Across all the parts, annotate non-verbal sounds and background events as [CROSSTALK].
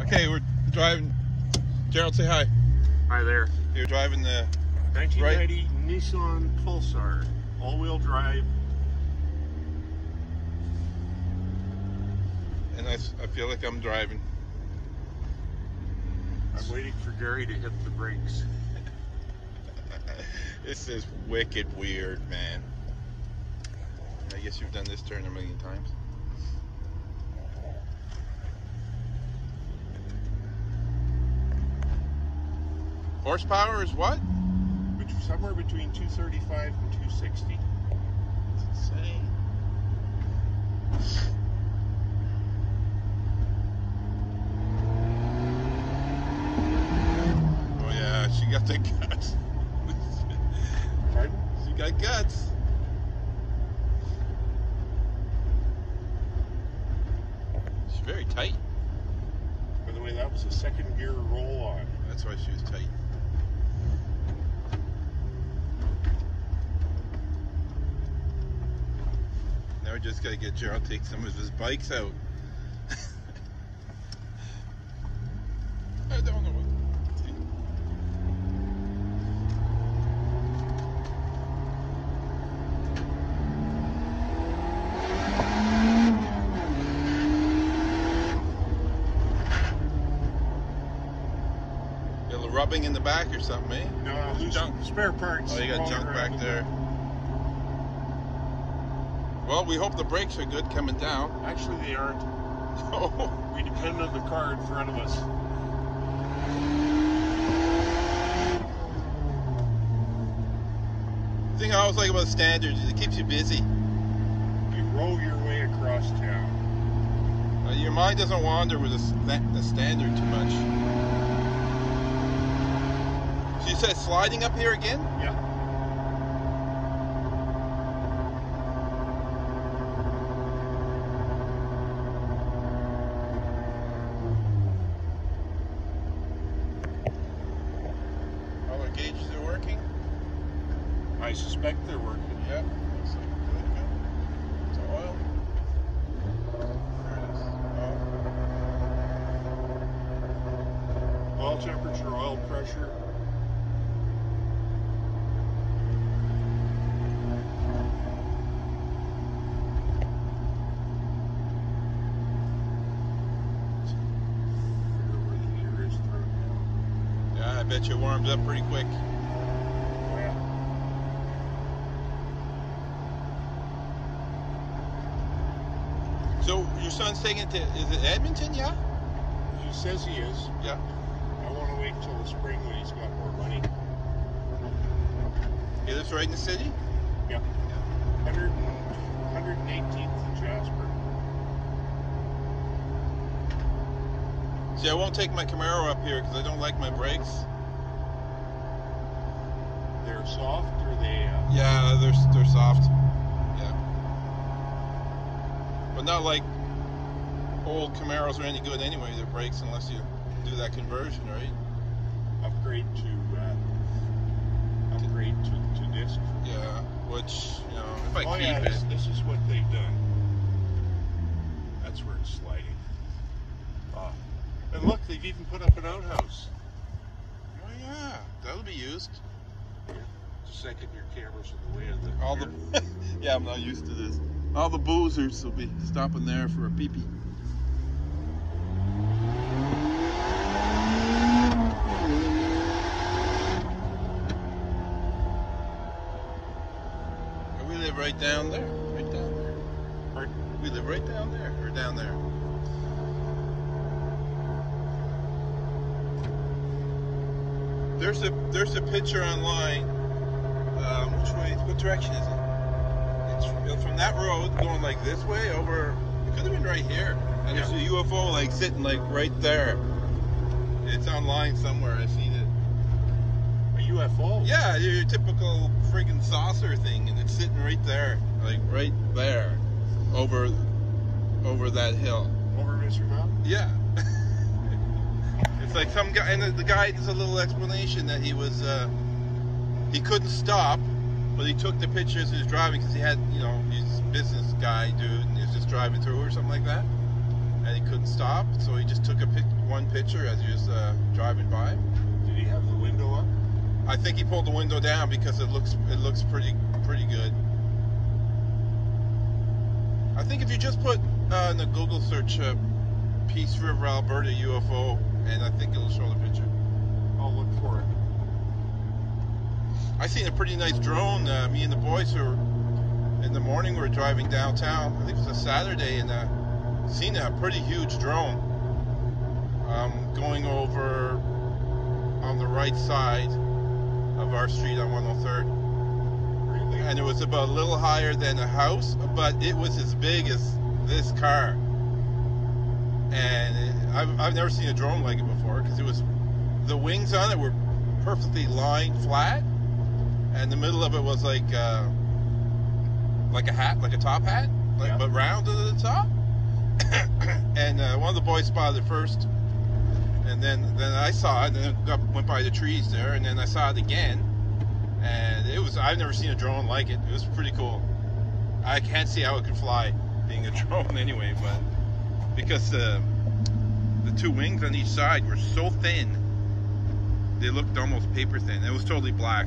Okay, we're driving. Gerald, say hi. Hi there. You're driving the. 1990 Nissan Pulsar, all-wheel drive. And I, I feel like I'm driving. I'm waiting for Gary to hit the brakes. [LAUGHS] this is wicked weird, man. I guess you've done this turn a million times. Horsepower is what? Which somewhere between 235 and 260. It's insane. Oh yeah, she got the guts. Pardon? she got guts. She's very tight. By the way, that was a second gear roll on. That's why she was tight. Now we just gotta get Gerald to take some of his bikes out. [LAUGHS] I don't know what. Got a little rubbing in the back or something, eh? No, loose Junk. spare parts. Oh, you got junk back there. Well, we hope the brakes are good coming down. Actually, they aren't. Oh, [LAUGHS] We depend on the car in front of us. the thing I always like about standards is it keeps you busy. You roll your way across town. Uh, your mind doesn't wander with the, the standard too much. So you said sliding up here again? Yeah. All our gauges are working. I suspect they're working. Yep. Looks like good, good. It's oil. There it is. Oh. Oil temperature, oil pressure. Yeah, I bet you it warms up pretty quick. Well, So your son's taking it to, is it Edmonton, yeah? he says he is. Yeah. I want to wait until the spring when he's got more money. He lives right in the city? Yeah. 100, 118th in Jasper. See, I won't take my Camaro up here because I don't like my brakes. They're soft or they. Uh, Yeah, they're they're soft. Yeah, but not like old Camaros are any good anyway. Their brakes, unless you do that conversion, right? upgrade to uh, upgrade to, to disc. Yeah, which you know, if I oh keep yeah, it, this, this is what they've done. That's where it's sliding. Ah. And look, they've even put up an outhouse. oh yeah, that'll be used. Just second, your camera's in the way of the. All the [LAUGHS] yeah, I'm not used to this. All the boozers will be stopping there for a pee pee. We live right down there, right down there. We live right down there, or down there. There's a there's a picture online. Um, which way? What direction is it? It's from that road going like this way over. It could have been right here. And there's a UFO like sitting like right there. It's online somewhere. I've seen it. A UFO. Yeah, your, typical friggin' saucer thing, and it's sitting right there, like right there, over over that hill. Over Misery Mountain. Yeah. [LAUGHS] it's like some guy, and the, the guy does a little explanation that he was, uh, he couldn't stop, but he took the pictures he was driving because he had, you know, he's a business guy, dude, and he was just driving through or something like that. and he couldn't stop, so he just took a pic- one picture as he was uh, driving by. Did he have the window up? I think he pulled the window down because it looks it looks pretty pretty good. I think if you just put uh, in the Google search uh, Peace River, Alberta UFO, and I think it'll show the picture. I'll look for it. I seen a pretty nice drone. Uh, me and the boys were in the morning. We were driving downtown. I think it was a Saturday, and uh, seen a pretty huge drone um, going over on the right side of our street on 103rd. And it was about a little higher than a house, but it was as big as this car. And it, I've, I've never seen a drone like it before because it was the wings on it were perfectly lined flat, and the middle of it was like uh, like a hat, like a top hat, like Yeah. but round at the top. [COUGHS] and uh, one of the boys spotted it first, and then then I saw it, and then it got, went by the trees there, and then I saw it again, and it was I've never seen a drone like it. It was pretty cool. I can't see how it could fly, being a [LAUGHS] drone anyway, but because the the two wings on each side were so thin, they looked almost paper thin. It was totally black.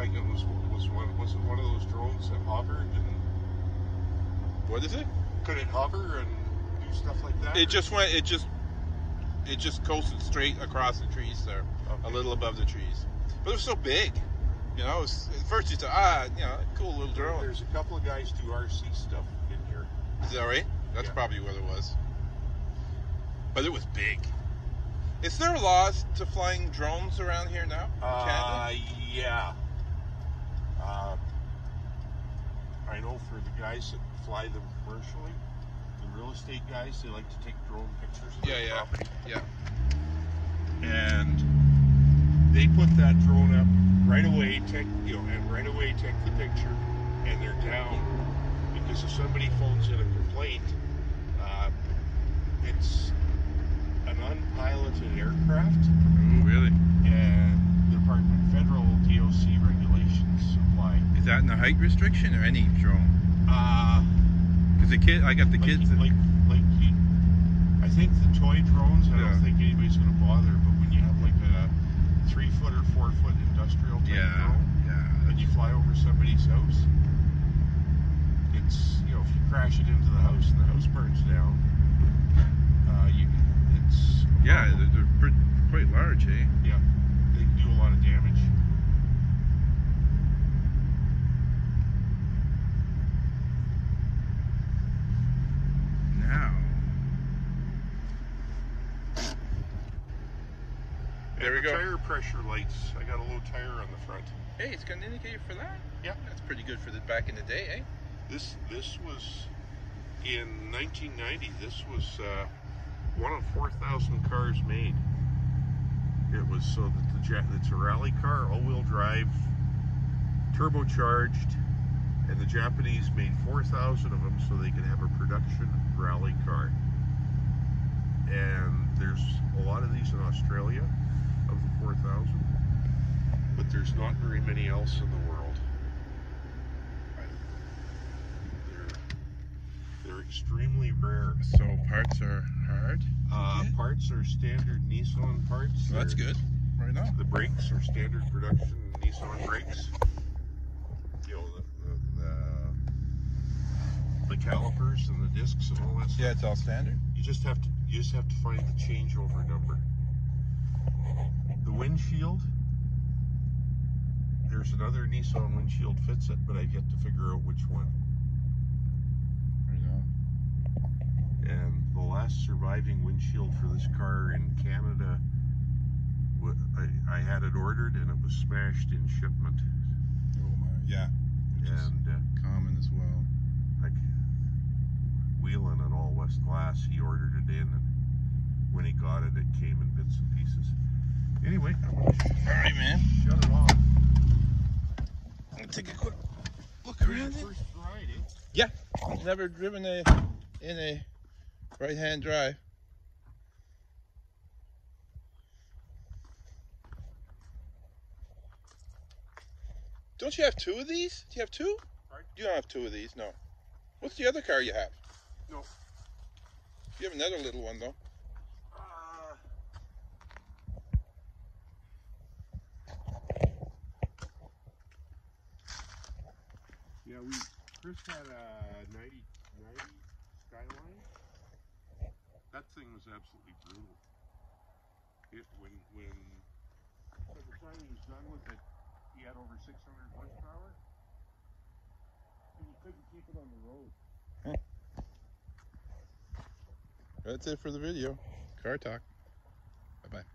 Like it was was one was it one of those drones that hovered and What is it? could it hover and do stuff like that? It just went. It just it just coasted straight across the trees there, a little above the trees. But it was so big. You know, it was, at first you thought, ah, you know, cool little drone. There's a couple of guys do RC stuff in here. Is that right? That's Yeah. probably what it was. But it was big. Is there laws to flying drones around here now? Uh, Canada? yeah. Uh, I know for the guys that fly them commercially, the real estate guys, they like to take drone pictures of Yeah, their yeah. property. Yeah. And they put that drone up right away, take you know, and right away take the picture, and they're down because if somebody phones in a complaint, uh, it's an unpiloted aircraft Oh, really? and the Department of Federal DOC regulations apply. Is that in a height restriction or any drone? Uh, Because the kid, I got the like, kids. like, like he, I think the toy drones, I Yeah. don't think anybody's going to bother, but when you have like a three foot or four foot industrial type yeah, drone, yeah. and you fly over somebody's house, it's, you know, if you crash it into the house and the house burns down, uh, you, it's, Yeah, they're, they're pretty, quite large, eh? yeah, they can do a lot of damage. Now. There we the go. Tire pressure lights. I got a low tire on the front. Hey, it's got an indicator for that? Yeah. That's pretty good for the back in the day, eh? This this was in 1990. This was uh, one of 4,000 cars made. It was so that the jet. It's a rally car, all-wheel drive, turbocharged, and the Japanese made 4,000 of them so they could have a production rally car. And there's a lot of these in Australia, of the 4,000, but there's not very many else in the world. They're they're extremely rare. So parts are hard. Uh. Parts are standard Nissan parts. That's good. Right now. The brakes are standard production Nissan brakes. You know the the, the, the calipers and the discs and all that stuff. Yeah, it's all standard. You just have to you just have to find the changeover number. The windshield. There's another Nissan windshield fits it, but I've yet to figure out which one. And the last surviving windshield for this car in Canada, I, I had it ordered and it was smashed in shipment. Oh my, yeah. And uh, common as well. like Whelan and All West Glass, he ordered it in, and when he got it, it came in bits and pieces. Anyway, I'm gonna All right, man. shut it off. I'm gonna take a quick look around it. eh? I've never driven a in a right-hand drive. Don't you have two of these? Do you have two? Pardon? You don't have two of these, no. What's the other car you have? No. You have another little one though. Uh, yeah, we Chris had a 90, 90 Skyline. That thing was absolutely brutal. It when when by the time he was done with it, he had over six hundred horsepower, and you couldn't keep it on the road. That's it for the video. Car talk. Bye bye.